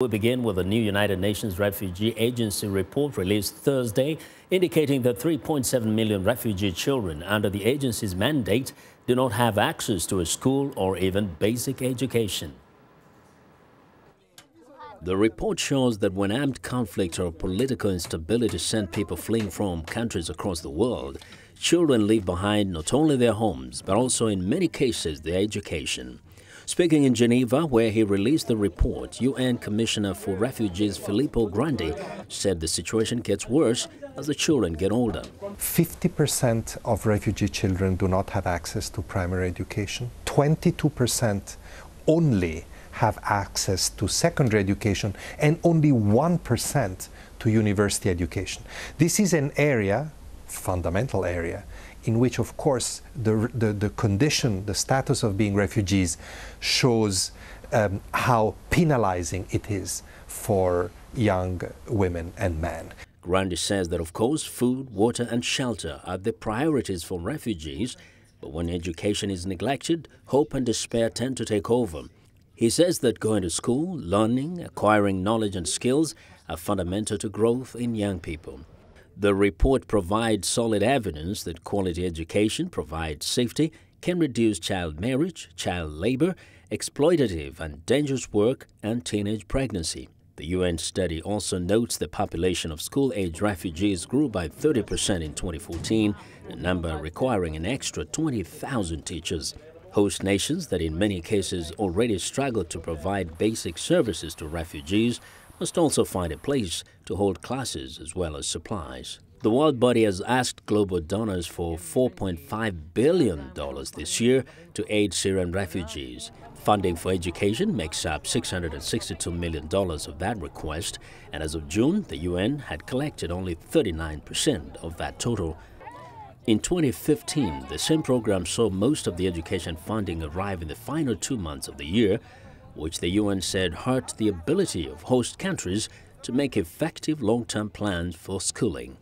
We begin with a new United Nations Refugee Agency report released Thursday, indicating that 3.7 million refugee children under the agency's mandate do not have access to a school or even basic education. The report shows that when armed conflict or political instability send people fleeing from countries across the world, children leave behind not only their homes, but also in many cases their education. Speaking in Geneva, where he released the report, UN Commissioner for Refugees Filippo Grandi said the situation gets worse as the children get older. 50% of refugee children do not have access to primary education. 22% only have access to secondary education and only 1% to university education. This is an area, fundamental area, in which, of course, the, the, the condition, the status of being refugees shows um, how penalizing it is for young women and men. Grandi says that, of course, food, water, and shelter are the priorities for refugees, but when education is neglected, hope and despair tend to take over. He says that going to school, learning, acquiring knowledge and skills are fundamental to growth in young people. The report provides solid evidence that quality education provides safety, can reduce child marriage, child labor, exploitative and dangerous work, and teenage pregnancy. The UN study also notes the population of school-age refugees grew by 30% in 2014, a number requiring an extra 20,000 teachers. Host nations that in many cases already struggle to provide basic services to refugees must also find a place to hold classes as well as supplies. The World Body has asked global donors for $4.5 billion this year to aid Syrian refugees. Funding for education makes up $662 million of that request, and as of June, the UN had collected only 39% of that total. In 2015, the same program saw most of the education funding arrive in the final two months of the year, which the UN said hurt the ability of host countries to make effective long-term plans for schooling.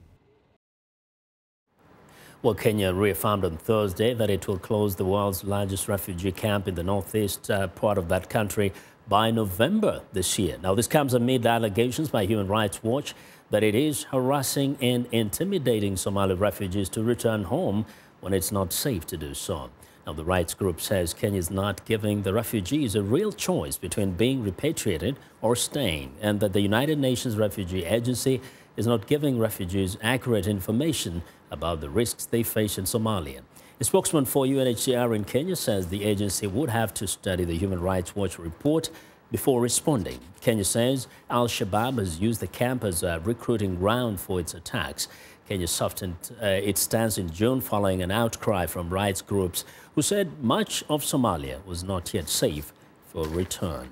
Well, Kenya reaffirmed on Thursday that it will close the world's largest refugee camp in the northeast uh, part of that country by November this year. Now, this comes amid allegations by Human Rights Watch that it is harassing and intimidating Somali refugees to return home when it's not safe to do so. Now, the rights group says Kenya is not giving the refugees a real choice between being repatriated or staying, and that the United Nations Refugee Agency is not giving refugees accurate information about the risks they face in Somalia. A spokesman for UNHCR in Kenya says the agency would have to study the Human Rights Watch report before responding. Kenya says Al-Shabaab has used the camp as a recruiting ground for its attacks. Kenya softened uh, its stance in June following an outcry from rights groups who said much of Somalia was not yet safe for return.